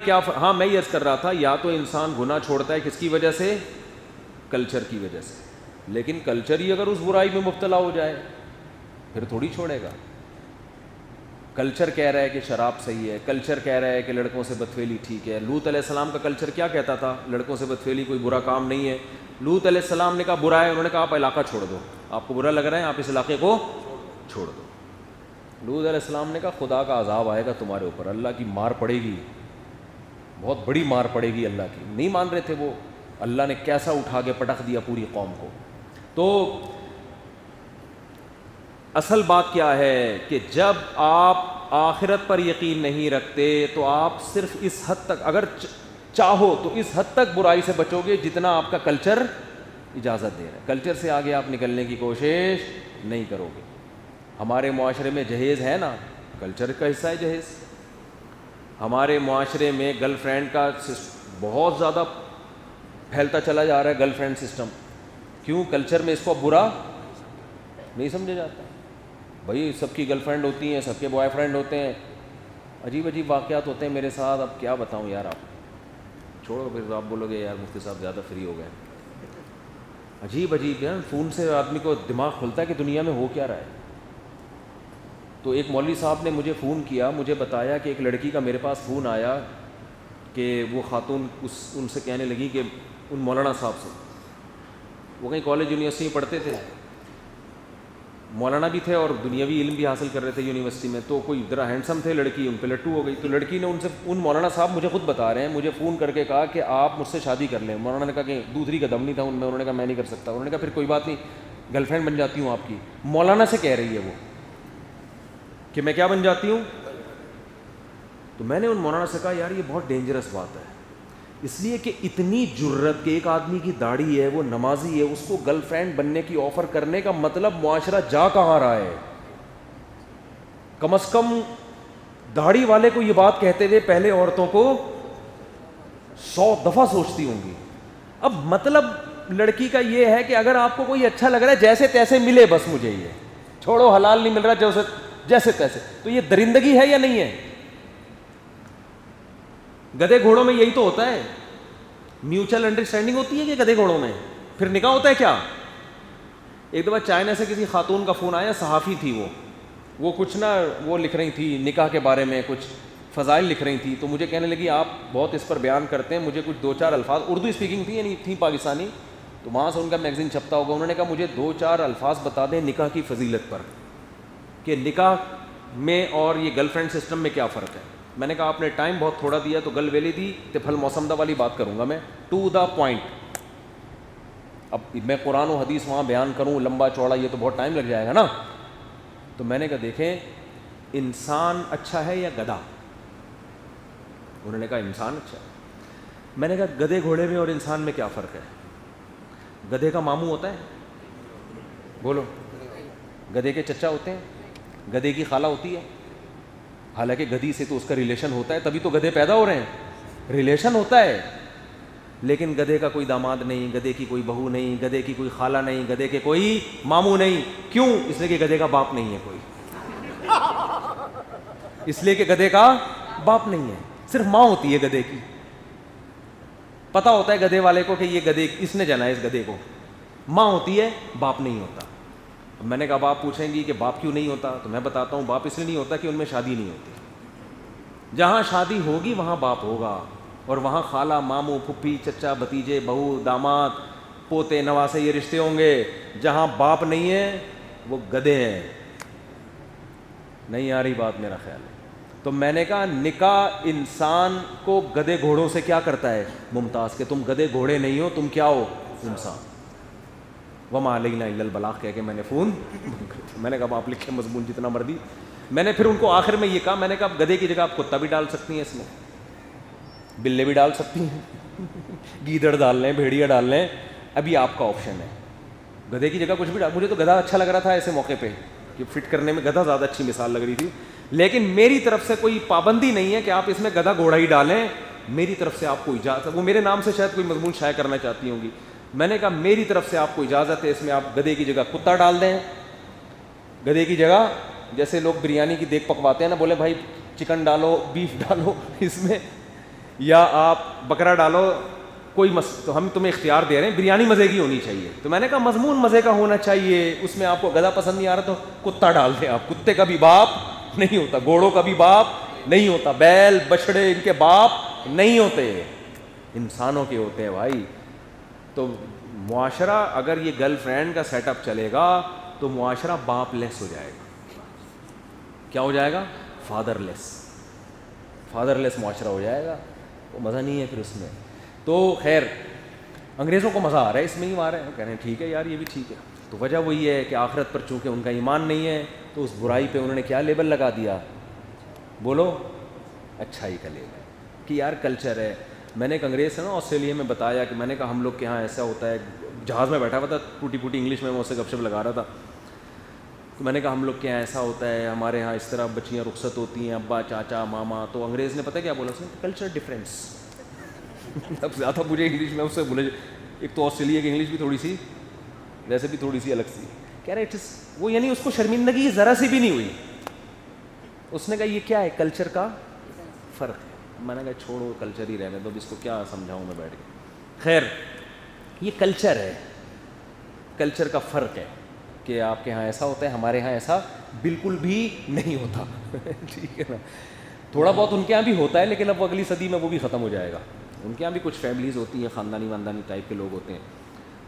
क्या हाँ मैं ये अर्ज़ कर रहा था, या तो इंसान गुनाह छोड़ता है किसकी वजह से? कल्चर की वजह से। लेकिन कल्चर ही अगर उस बुराई में मुब्तला हो जाए, फिर थोड़ी छोड़ेगा। कल्चर कह रहा है कि शराब सही है, कल्चर कह रहा है कि लड़कों से बदफेली ठीक है। लूत सलाम का कल्चर क्या कहता था? लड़कों से बदफेली कोई बुरा काम नहीं है। लूत सलाम ने कहा, बुरा है, उन्होंने कहा, आप इलाका छोड़ दो। आपको बुरा लग रहा है, आप इस इलाके को छोड़ दो। लूत सलाम ने कहा, खुदा का अजाब आएगा तुम्हारे ऊपर। अल्लाह की मार पड़ेगी। बहुत बड़ी मार पड़ेगी अल्लाह की। नहीं मान रहे थे वो? अल्लाह ने कैसा उठा के पटक दिया पूरी कौम को। तो असल बात क्या है कि जब आप आखिरत पर यकीन नहीं रखते तो आप सिर्फ़ इस हद तक, अगर चाहो तो इस हद तक बुराई से बचोगे जितना आपका कल्चर इजाज़त दे रहा है। कल्चर से आगे आप निकलने की कोशिश नहीं करोगे। हमारे माशरे में जहेज़ है ना? कल्चर का हिस्सा है जहेज़। हमारे माशरे में गर्लफ्रेंड का बहुत ज़्यादा फैलता चला जा रहा है गर्लफ्रेंड सिस्टम क्यों? कल्चर में इसको बुरा नहीं समझा जाता। भाई, सबकी गर्लफ्रेंड होती हैं, सबके बॉयफ्रेंड होते हैं। अजीब अजीब वाक़ात होते हैं मेरे साथ। अब क्या बताऊँ यार आप? छोड़ो फिर आप बोलोगे, यार मुफ्ती साहब ज़्यादा फ्री हो गए अजीब अजीब यार फ़ोन से आदमी को दिमाग खुलता है कि दुनिया में हो क्या रहा है। तो एक मौलवी साहब ने मुझे फ़ोन किया, मुझे बताया कि एक लड़की का मेरे पास फ़ोन आया कि वो ख़ातून उस, उनसे कहने लगी कि उन मौलाना साहब से। वो कहीं कॉलेज यूनिवर्सिटी में पढ़ते थे। मौलाना भी थे और दुनियावी इल्म भी हासिल कर रहे थे यूनिवर्सिटी में तो कोई ज़रा हैंडसम थे लड़की, उन पर लट्टू हो गई। तो लड़की ने उनसे, उन मौलाना साहब मुझे खुद बता रहे हैं, मुझे फ़ोन करके कहा कि आप मुझसे शादी कर लें। मौलाना ने कहा कि दूसरी का दम नहीं था उनमें, उन्होंने कहा मैं नहीं कर सकता। उन्होंने कहा फिर कोई बात नहीं, गर्लफ्रेंड बन जाती हूँ आपकी। मौलाना से कह रही है वो। कि मैं क्या बन जाती हूँ? तो मैंने उन मौलाना से कहा, यार, ये बहुत डेंजरस बात है। इसलिए कि इतनी जुर्रत के एक आदमी की दाढ़ी है, वो नमाजी है, उसको गर्लफ्रेंड बनने की ऑफ़र करने का मतलब मुआशरा जा कहाँ रहा है? कम अज कम दाढ़ी वाले को ये बात कहते हुए पहले औरतों को सौ दफ़ा सोचती होंगी। अब मतलब लड़की का ये है कि अगर आपको कोई अच्छा लग रहा है, जैसे तैसे मिले बस मुझे ये। छोड़ो, हलाल नहीं मिल रहा जैसे जैसे तैसे। तो ये दरिंदगी है या नहीं है? गधे घोड़ों में यही तो होता है। म्यूचुअल अंडरस्टैंडिंग होती है कि गधे घोड़ों में? फिर निकाह होता है क्या? एक दफ़ा चाइना से किसी खातून का फ़ोन आया, सहाफ़ी थी वो। वो कुछ ना, वो लिख रही थी निकाह के बारे में, कुछ फ़जाइल लिख रही थी। तो मुझे कहने लगी, आप बहुत इस पर बयान करते हैं, मुझे कुछ दो चार अल्फाज, उर्दू स्पीकिंग थी यानी थी पाकिस्तानी? तो वहाँ से उनका मैगज़ीन छपता होगा। उन्होंने कहा, मुझे दो चार अल्फाज बता दें निकाह की फजीलत पर। कि निकाह में और ये गर्लफ्रेंड सिस्टम में क्या फ़र्क है? मैंने कहा, आपने टाइम बहुत थोड़ा दिया तो गल वेली दी तो फल मौसमदा वाली बात करूँगा मैं। टू द पॉइंट अब मैं कुरान हदीस वहाँ बयान करूँ, लंबा चौड़ा, ये तो बहुत टाइम लग जाएगा ना? तो मैंने कहा, देखें, इंसान अच्छा है या गधा? उन्होंने कहा, इंसान अच्छा है। मैंने कहा, गधे घोड़े में और इंसान में क्या फ़र्क है? गधे का मामू होता है? बोलो। गधे के चचा होते हैं? गधे की खाला होती है। हालाँकि गधी से तो उसका रिलेशन होता है, तभी तो गधे पैदा हो रहे हैं। रिलेशन होता है, लेकिन गधे का कोई दामाद नहीं, गधे की कोई बहू नहीं, गधे की कोई खाला नहीं, गधे के कोई मामू नहीं। क्यों? इसलिए कि गधे का बाप नहीं है कोई। इसलिए कि गधे का बाप नहीं है। सिर्फ़ माँ होती है गधे की। पता होता है गधे वाले को कि ये गधे, इसने जाना है इस गधे को। माँ होती है, बाप नहीं होता। मैंने कहा, बाप पूछेंगी कि बाप क्यों नहीं होता? तो मैं बताता हूँ, बाप इसलिए नहीं होता कि उनमें शादी नहीं होती। जहाँ शादी होगी, वहाँ बाप होगा। और वहाँ खाला, मामू, फुप्पी चचा भतीजे, बहू, दामाद, पोते, नवासे, ये रिश्ते होंगे। जहाँ बाप नहीं है, वो गधे हैं। नहीं आ रही बात, मेरा ख्याल है। तो मैंने कहा, निकाह इंसान को गधे घोड़ों से क्या करता है? मुमताज़ के, तुम गधे घोड़े नहीं हो, तुम क्या हो? इंसान। वमा अलैना बलाग, कह के मैंने फ़ोन मैंने कहा आप लिखे मजमून जितना मर्दी मैंने फिर उनको आखिर में ये कहा, मैंने कहा गधे की जगह आप कुत्ता भी डाल सकती हैं इसमें, बिल्ले भी डाल सकती हैं, गीदड़ डाल लें, भेड़िया डाल लें, अभी आपका ऑप्शन है। गधे की जगह कुछ भी डाल, मुझे तो गधा अच्छा लग रहा था ऐसे मौके पे कि फिट करने में गधा ज़्यादा अच्छी मिसाल लग रही थी। लेकिन मेरी तरफ़ से कोई पाबंदी नहीं है कि आप इसमें गधा घोड़ा ही डालें, मेरी तरफ़ से आपको इजाज़त, वो मेरे नाम से शायद कोई मजमून शाये करना चाहती होंगी। मैंने कहा, मेरी तरफ़ से आपको इजाज़त है, इसमें आप गधे की जगह कुत्ता डाल दें। गधे की जगह, जैसे लोग बिरयानी की देख पकवाते हैं ना, बोले, भाई, चिकन डालो, बीफ डालो इसमें, या आप बकरा डालो, कोई मस तो हम तुम्हें इख्तियार दे रहे हैं, बिरयानी मज़े की होनी चाहिए। तो मैंने कहा, मजमून मज़े का होना चाहिए, उसमें आपको गधा पसंद नहीं आ रहा तो कुत्ता डाल दें आप। कुत्ते का भी बाप नहीं होता, घोड़ों का भी बाप नहीं होता, बैल, बछड़े, इनके बाप नहीं होते। इंसानों के होते हैं भाई। तो मुआशरा, अगर ये गर्लफ्रेंड का सेटअप चलेगा तो मुआशरा बाप लेस हो जाएगा। क्या हो जाएगा? फादरलेस। फादरलेस मुआशरा हो जाएगा। वो मज़ा नहीं है फिर उसमें। तो खैर, अंग्रेज़ों को मज़ा आ रहा है, इसमें ही मार रहे हैं। कह रहे हैं, ठीक है यार, ये भी ठीक है। तो वजह वही है कि आखिरत पर चूँकि उनका ईमान नहीं है तो उस बुराई पे उन्होंने क्या लेबल लगा दिया? बोलो, अच्छाई का लेबल। कि यार कल्चर है मैंने एक अंग्रेज़ से ना ऑस्ट्रेलिया में बताया कि मैंने कहा, हम लोग के यहाँ ऐसा होता है, जहाज़ में बैठा हुआ था टूटी फूटी इंग्लिश में, मैं उससे गपशप लगा रहा था। तो मैंने कहा, हम लोग के यहाँ ऐसा होता है, हमारे यहाँ इस तरह बच्चियाँ रुखसत होती हैं, अब्बा, चाचा, मामा। तो अंग्रेज़ ने, पता क्या बोला उसने? कल्चर डिफरेंस अब ज़्यादा मुझे इंग्लिश में उससे बोले। एक तो ऑस्ट्रेलिया की इंग्लिश भी थोड़ी सी, वैसे भी थोड़ी सी अलग सी। कह रहे इट इज़ वो यानी उसको शर्मिंदगी ज़रा सी भी नहीं हुई। उसने कहा, ये क्या है कल्चर का फ़र्क? मैंने कहा, छोड़ो कल्चर ही रहने दो इसको क्या समझाऊँ मैं बैठ के? खैर, ये कल्चर है। कल्चर का फ़र्क है कि आपके यहाँ ऐसा होता है, हमारे यहाँ ऐसा बिल्कुल भी नहीं होता। ठीक है ना? थोड़ा बहुत उनके यहाँ भी होता है, लेकिन अब अगली सदी में वो भी ख़त्म हो जाएगा। उनके यहाँ भी कुछ फैमिलीज़ होती हैं ख़ानदानी वानदानी टाइप के लोग होते हैं।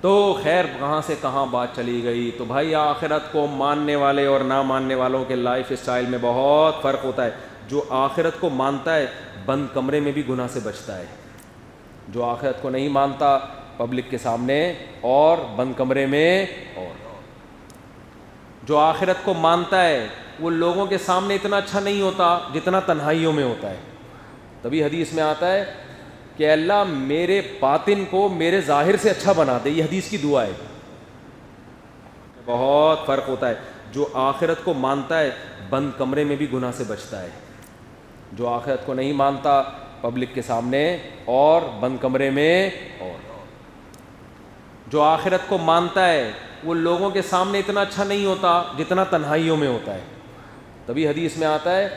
तो खैर, कहाँ से कहाँ बात चली गई? तो भाई, आखिरत को मानने वाले और ना मानने वालों के लाइफ स्टाइल में बहुत फ़र्क होता है। जो आखिरत को मानता है बंद कमरे में भी गुनाह से बचता है। जो आखिरत को नहीं मानता पब्लिक के सामने और बंद कमरे में और। जो आखिरत को मानता है, वो लोगों के सामने इतना अच्छा नहीं होता जितना तन्हाइयों में होता है। तभी हदीस में आता है कि अल्लाह मेरे बातिन को मेरे ज़ाहिर से अच्छा बना दे, ये हदीस की दुआ है। बहुत फ़र्क होता है। जो आखिरत को मानता है, बंद कमरे में भी गुनाह से बचता है। जो आखिरत को नहीं मानता पब्लिक के सामने और बंद कमरे में और। जो आखिरत को मानता है, वो लोगों के सामने इतना अच्छा नहीं होता जितना तन्हाइयों में होता है। तभी हदीस में आता है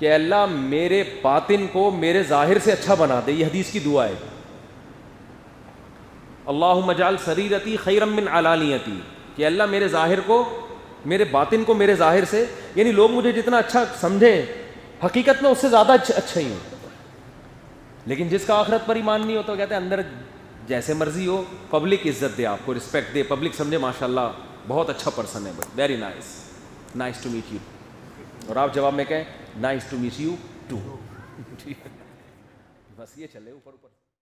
कि अल्लाह मेरे बातिन को मेरे ज़ाहिर से अच्छा बना दे, ये हदीस की दुआ है। अल्लाह मजाल शरीरती खैरम बिन अलानियती, कि अल्लाह मेरे ज़ाहिर को, मेरे बातिन को मेरे ज़ाहिर से, यानी लोग मुझे जितना अच्छा समझें हकीकत में उससे ज़्यादा अच्छा, ही हूँ। लेकिन जिसका आखरत पर ईमान नहीं होता कहते हैं अंदर जैसे मर्ज़ी हो पब्लिक इज़्ज़त दे आपको रिस्पेक्ट दे पब्लिक समझे माशाल्लाह बहुत अच्छा पर्सन है भाई very nice nice to meet you और आप जवाब में कहें nice to meet you too बस ये चले ऊपर ऊपर।